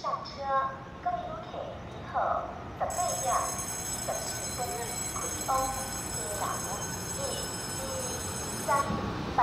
上车，各位旅客你好，十八点十四分开往、二、三、八、三、